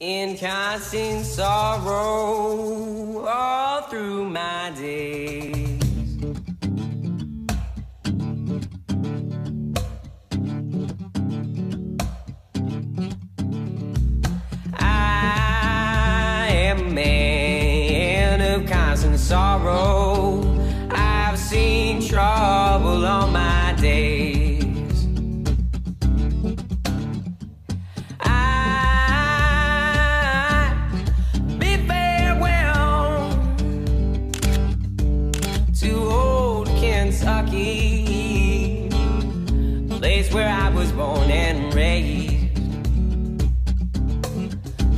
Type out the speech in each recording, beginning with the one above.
In constant sorrow all through my days. I am a man of constant sorrow. I've seen Place where I was born and raised,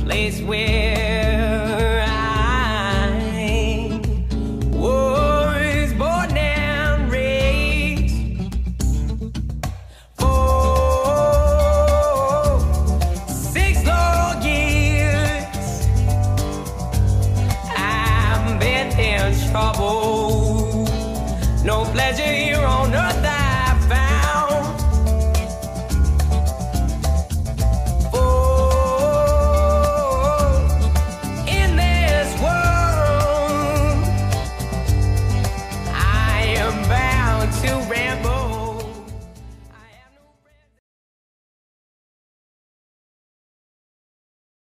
place where I was born and raised. Four, six long years, I've been in trouble.